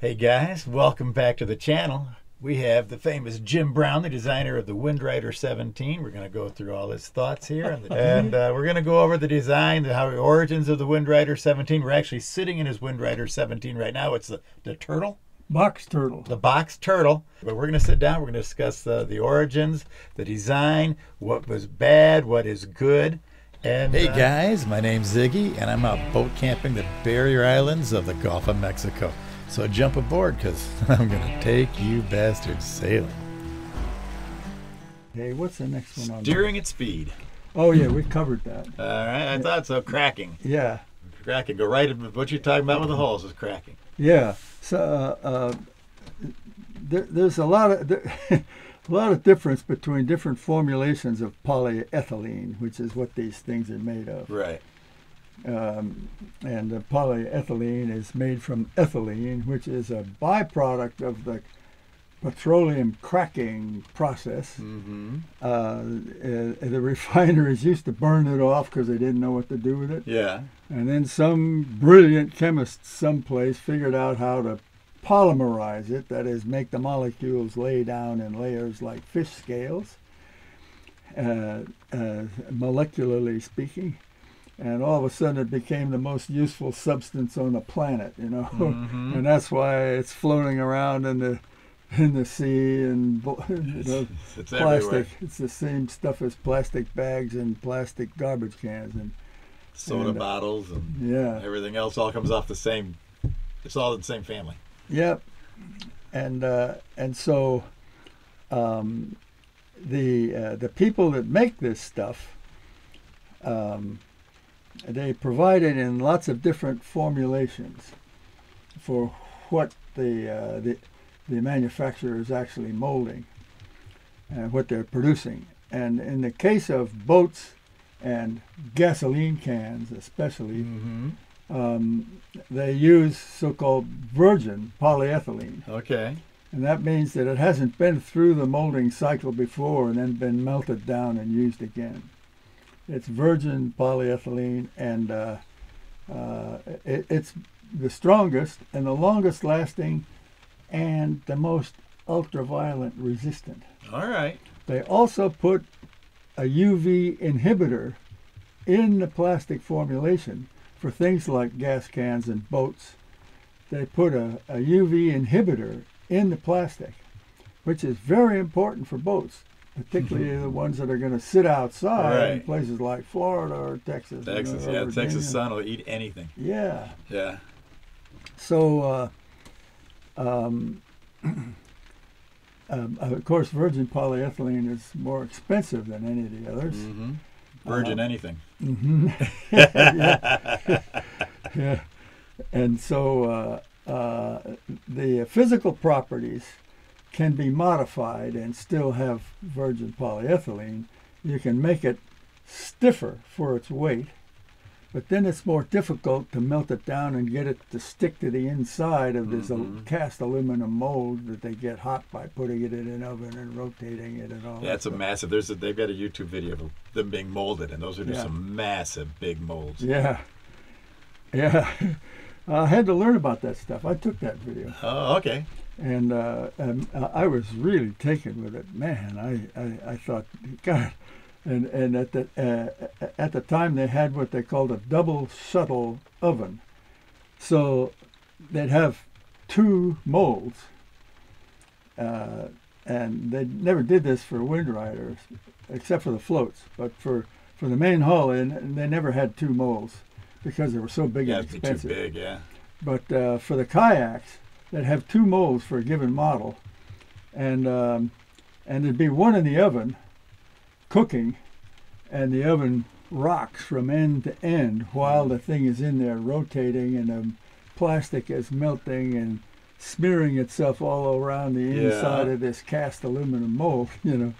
Hey guys, welcome back to the channel. We have the famous Jim Brown, the designer of the Windrider 17. We're going to go through all his thoughts here, and, and uh, we're going to go over the design, the how the origins of the Windrider 17. We're actually sitting in his Windrider 17 right now. It's the, the turtle, Box turtle. the box turtle. But we're going to sit down. We're going to discuss uh, the origins, the design, what was bad, what is good. And Hey uh, guys, my name's Ziggy, and I'm out boat camping the barrier islands of the Gulf of Mexico. So jump aboard, because I'm going to take you bastards sailing. Hey, what's the next one on? steering at speed. Oh yeah, we covered that. All right, I thought so. Cracking, Yeah, cracking. Go right. at What you're talking about with the holes is cracking. yeah. So uh, uh, there, there's a lot of there, a lot of difference between different formulations of polyethylene, which is what these things are made of. Right. Um, and the polyethylene is made from ethylene, which is a byproduct of the petroleum cracking process. Mm-hmm. Uh, uh, the refineries used to burn it off because they didn't know what to do with it. Yeah. And then some brilliant chemist someplace figured out how to polymerize it, that is, make the molecules lay down in layers like fish scales, uh, uh, molecularly speaking. And all of a sudden it became the most useful substance on the planet, you know. Mhm. and that's why it's floating around in the in the sea and you know, It's, it's everywhere. plastic. It's the same stuff as plastic bags and plastic garbage cans and Soda And, uh, bottles and yeah. everything else all comes off the same. It's all in the same family. Yep. And uh, and so um, the uh, the people that make this stuff um, they provide it in lots of different formulations for what the uh, the the manufacturer is actually molding and what they're producing. And in the case of boats and gasoline cans, especially, Mm-hmm. um, they use so-called virgin polyethylene, Okay. and that means that it hasn't been through the molding cycle before and then been melted down and used again. It's virgin polyethylene, and uh, uh, it, it's the strongest and the longest lasting, and the most ultraviolet resistant. All right. They also put a UV inhibitor in the plastic formulation for things like gas cans and boats. They put a, a UV inhibitor in the plastic, which is very important for boats, particularly the ones that are going to sit outside in places like Florida or Texas. Texas. know, Yeah. Virginia. Texas sun will eat anything. Yeah. Yeah. So, uh, um, um, of course, virgin polyethylene is more expensive than any of the others. Mm-hmm. Virgin Uh, anything. hmm yeah. yeah. And so uh, uh, the physical properties can be modified and still have virgin polyethylene. You can make it stiffer for its weight, but then it's more difficult to melt it down and get it to stick to the inside of this Mhm. cast aluminum mold that they get hot by putting it in an oven and rotating it and all Yeah, that a massive. There's a, they've got a YouTube video of them being molded, and those are just Yeah. some massive big molds. Yeah. Yeah. I had to learn about that stuff. I took that video, Oh, okay. and uh, um, I was really taken with it. Man, I, I, I thought, God, and and at the uh, at the time they had what they called a double shuttle oven, so they'd have two molds, uh, and they never did this for Windriders, except for the floats, but for for the main hull, and they never had two molds because they were so big Yeah, and it'd too expensive. big. Yeah. But uh, for the kayaks, they'd have two molds for a given model, and um, and there'd be one in the oven, cooking, and the oven rocks from end to end while the thing is in there rotating, and the plastic is melting and smearing itself all around the Yeah. inside of this cast aluminum mold, you know.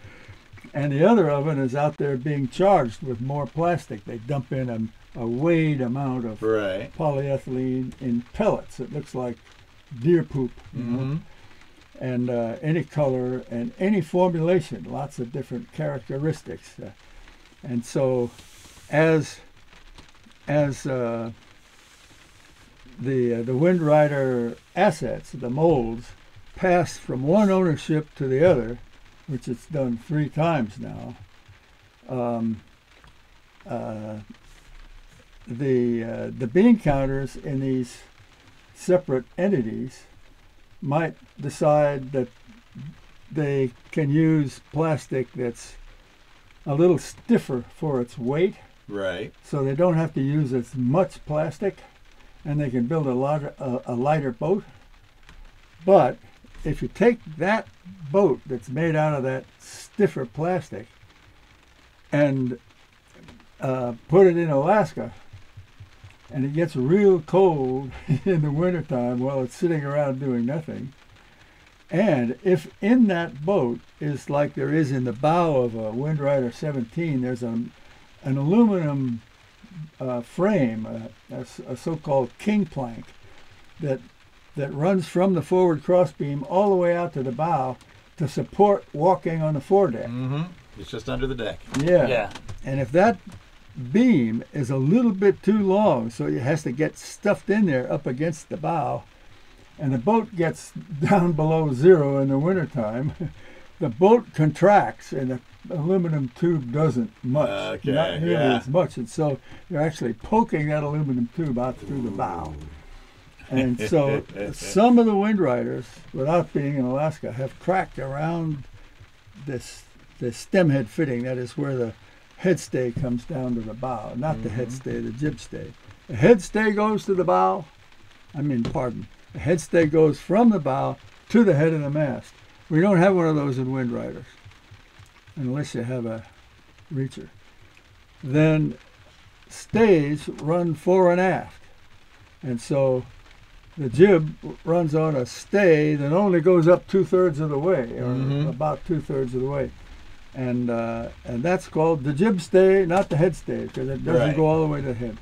And the other oven is out there being charged with more plastic. They dump in a, a weighed amount of Right. polyethylene in pellets. It looks like deer poop, you Mm-hmm. and uh, any color and any formulation, lots of different characteristics. Uh, and so, as as uh, the uh, the Windrider assets, the molds, pass from one ownership to the other, which it's done three times now. Um, uh, the uh, the bean counters in these separate entities might decide that they can use plastic that's a little stiffer for its weight, Right. so they don't have to use as much plastic, and they can build a lighter, a, a lighter boat. But if you take that boat that's made out of that stiffer plastic and uh, put it in Alaska, and it gets real cold in the wintertime while it's sitting around doing nothing. And if in that boat is like there is in the bow of a Windrider 17, there's an, an aluminum uh, frame, a so-called king plank, that that runs from the forward crossbeam all the way out to the bow to support walking on the foredeck. Mm-hmm. It's just under the deck. Yeah. Yeah. And if that beam is a little bit too long, so it has to get stuffed in there up against the bow, and the boat gets down below zero in the wintertime, the boat contracts and the aluminum tube doesn't much. Okay, not nearly yeah. as much. And so you're actually poking that aluminum tube out through the bow. And so some of the Windriders, without being in Alaska, have cracked around this the stem head fitting. That is where the head stay comes down to the bow, not the head mm-hmm. stay, the jib stay. The head stay goes to the bow. I mean, pardon. The head stay goes from the bow to the head of the mast. We don't have one of those in Windriders, unless you have a reacher. Then stays run fore and aft, and so the jib runs on a stay that only goes up two thirds of the way, or Mhm. about two thirds of the way, and uh, and that's called the jib stay, not the head stay, because it doesn't Right. go all the way to the head.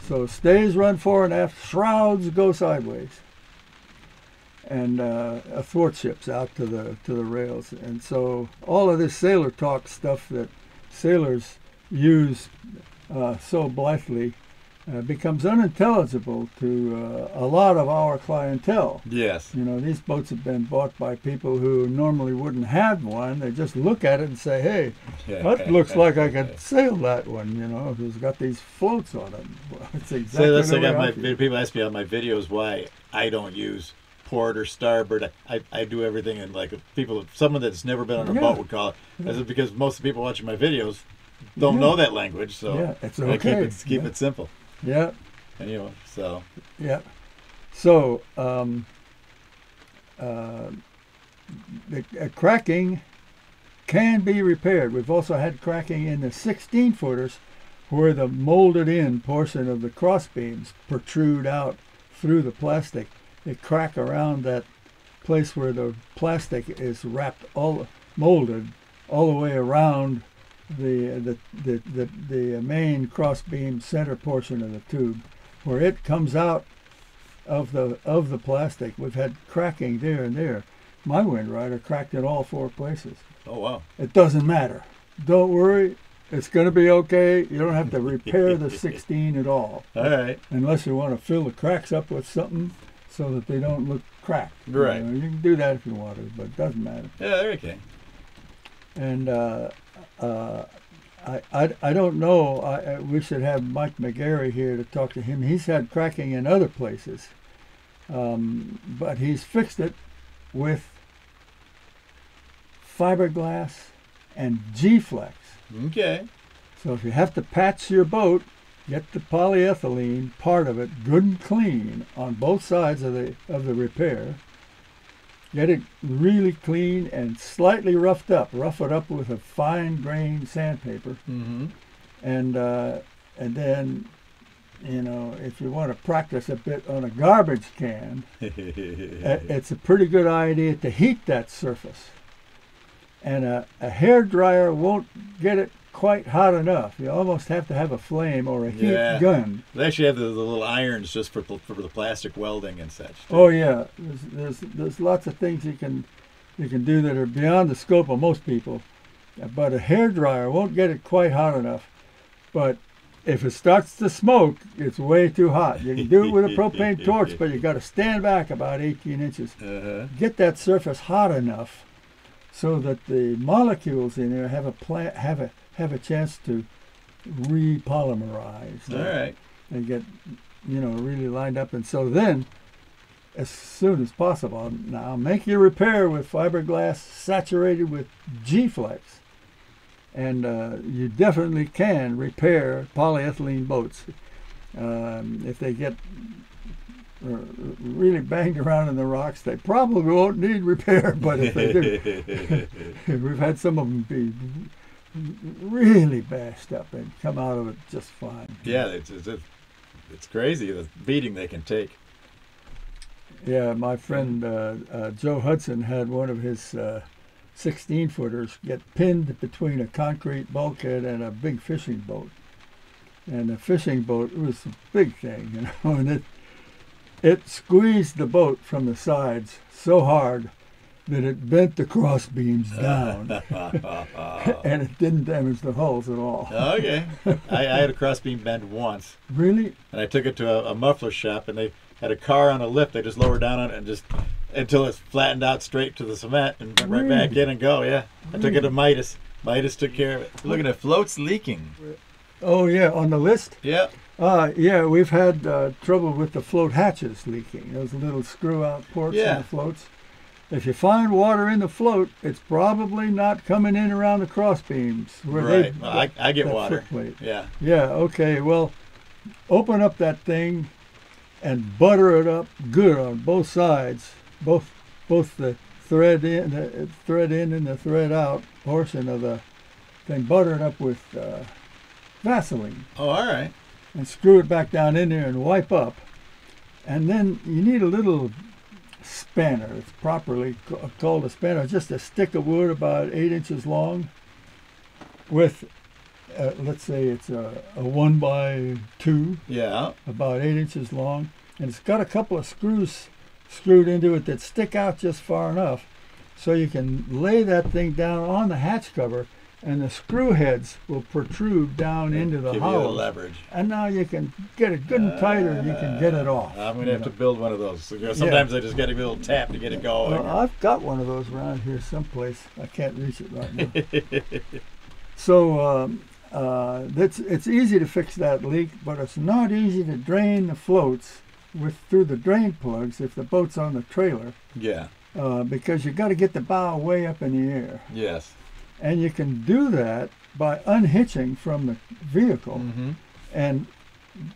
So stays run fore and aft, shrouds go sideways, and uh, athwartships out to the to the rails, and so all of this sailor talk stuff that sailors use uh, so blithely uh, becomes unintelligible to uh, a lot of our clientele. Yes. You know, these boats have been bought by people who normally wouldn't have one. They just look at it and say, "Hey, that looks like I could sail that one." You know, who's got these floats on it. Well, it's exactly So that's the like my people ask me on my videos why I don't use port or starboard. I, I do everything in like people someone that's never been on a Yeah. boat would call it. That's because most of the people watching my videos don't know that language. So Yeah, it's I keep it keep it simple. Yeah, Anyway, so yeah. So, um, uh, the uh, cracking can be repaired. We've also had cracking in the 16 footers where the molded in portion of the cross beams protrude out through the plastic. They crack around that place where the plastic is wrapped all molded all the way around the the the, the, the main crossbeam center portion of the tube where it comes out of the of the plastic. We've had cracking there and there. My Windrider cracked in all four places. oh wow. It doesn't matter. Don't worry. It's going to be okay. You don't have to repair the 16 at all, All right. unless you want to fill the cracks up with something so that they don't look cracked. You Right. know, You, can do that if you want to, but it doesn't matter. Yeah, okay. And uh, uh, I, I, I don't know. I, we should have Mike McGarry here to talk to him. He's had cracking in other places, um, but he's fixed it with fiberglass and G-Flex. Okay. So if you have to patch your boat, get the polyethylene part of it good and clean on both sides of the of the repair. Get it really clean and slightly roughed up. Rough it up with a fine grained sandpaper, Mm-hmm. and uh, and then, you know, if you want to practice a bit on a garbage can, it's a pretty good idea to heat that surface. And a, a hair dryer won't get it quite hot enough. You almost have to have a flame or a heat Yeah. gun. they actually have the, the little irons just for for the plastic welding and such. too. Oh yeah, there's, there's there's lots of things you can you can do that are beyond the scope of most people. But a hair dryer won't get it quite hot enough. But if it starts to smoke, it's way too hot. You can do it with a propane torch, but you got to stand back about 18 inches. Uh-huh. Get that surface hot enough so that the molecules in there have a pla- have a have a chance to repolymerize. All right. and get you know really lined up and so then as soon as possible now make your repair with fiberglass saturated with g-flex and uh, you definitely can repair polyethylene boats um, if they get uh, really banged around in the rocks they probably won't need repair but if they do we've had some of them be really bashed up and come out of it just fine yeah, it's, it's it's crazy the beating they can take. Yeah, my friend uh, uh, Joe Hudson had one of his uh, 16 footers get pinned between a concrete bulkhead and a big fishing boat. And the fishing boat was a big thing, you know, and it it squeezed the boat from the sides so hard that it bent the cross beams down, and it didn't damage the hulls at all. okay. I, I had a crossbeam bend once, Really? and I took it to a, a muffler shop, and they had a car on a lift. They just lowered down on it and just until it's flattened out straight to the cement and went right back in and go. Yeah, I took it to Midas. Midas took care of it. Look at it, floats leaking. Oh yeah, on the list. Yeah. Uh, yeah, we've had uh, trouble with the float hatches leaking. Those little screw-out ports Yeah. in the floats. If you find water in the float, it's probably not coming in around the crossbeams. where they. Right. Well, I, I get water. Yeah. Yeah. Okay. Well, open up that thing, and butter it up good on both sides, both both the thread in, the thread in and the thread out portion of the thing. Butter it up with uh, Vaseline Oh, all right. and screw it back down in there and wipe up. And then you need a little spanner. It's properly called a spanner. Just a stick of wood about eight inches long with, uh, let's say it's a, a one by two, Yeah. about eight inches long. And it's got a couple of screws screwed into it that stick out just far enough so you can lay that thing down on the hatch cover and the screw heads will protrude down into the Give you the leverage. and now you can get it good and tight, or you can get it off. I'm gonna you have to build one of those. Know, Sometimes I just got to be little tap to get it going. Well, I've got one of those around here someplace. I can't reach it right now. so um, uh, that's it's easy to fix that leak, but it's not easy to drain the floats with through the drain plugs if the boat's on the trailer, yeah. uh, because you've got to get the bow way up in the air, Yes. And you can do that by unhitching from the vehicle Mm-hmm. and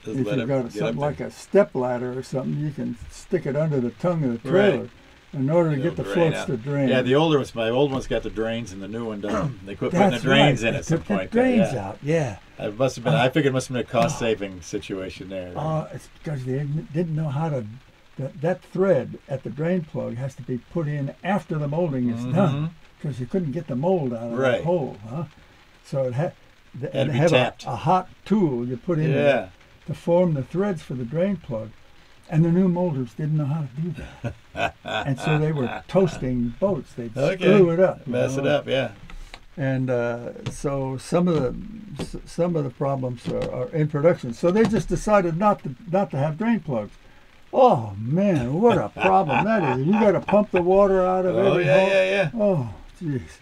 Just if you've got something like a step ladder or something, you can stick it under the tongue of the Right. trailer in order to It'll get the floats out. to drain. Yeah, the older ones, my old one's got the drains, and the new one doesn't. They quit putting the drains right. in They at some the point. drains yeah. out. Yeah. It must have been. I figured it must have been a cost-saving situation there. Uh, it's because they didn't know how to. That, that thread at the drain plug has to be put in after the molding is done Mhm. Because you couldn't get the mold out of Right. that hole, huh? So it had. Had and have. A, a hot tool you put in there yeah. to form the threads for the drain plug, and the new molders didn't know how to do that, and so they were toasting boats. They'd Okay. screw it up, Mess it up. Yeah. and uh, so some of the some of the problems are, are in production. So they just decided not to not to have drain plugs. Oh man, what a problem that is! You got to pump the water out of Oh every yeah, hole. yeah, yeah. Oh, jeez.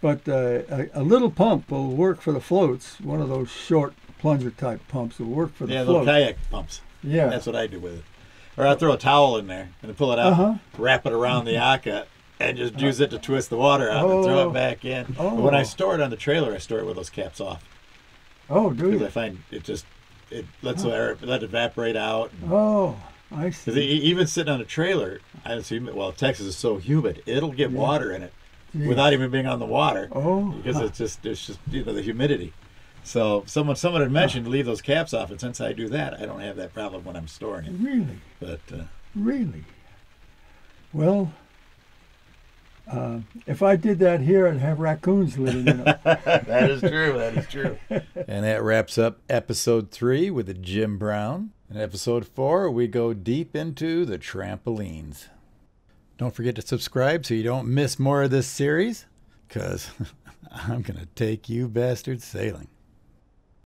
But uh, a, a little pump will work for the floats. One of those short plunger type pumps will work for the floats. Yeah, little float. kayak pumps. yeah. That's what I do with it. Or I throw a towel in there and pull it out, Uh-huh. wrap it around the aka, and just use it to twist the water out and throw Oh. it back in. But when I Oh. store it on the trailer, I store it with those caps off Oh, do because I find it just it lets the air let it evaporate out. Oh, I see. even sitting on a trailer, I see. Well, Texas is so humid, it'll get Yeah. water in it Gee. without even being on the water Oh, because huh. it's just it's just you know the humidity. So someone someone had mentioned to leave those caps off, and since I do that, I don't have that problem when I'm storing it. really. But uh, Really? Well, uh, if I did that here, I'd have raccoons living in it. that is true. That is true. And that wraps up episode three with the Jim Brown. In episode four, we go deep into the trampolines. Don't forget to subscribe so you don't miss more of this series, because I'm going to take you bastards sailing.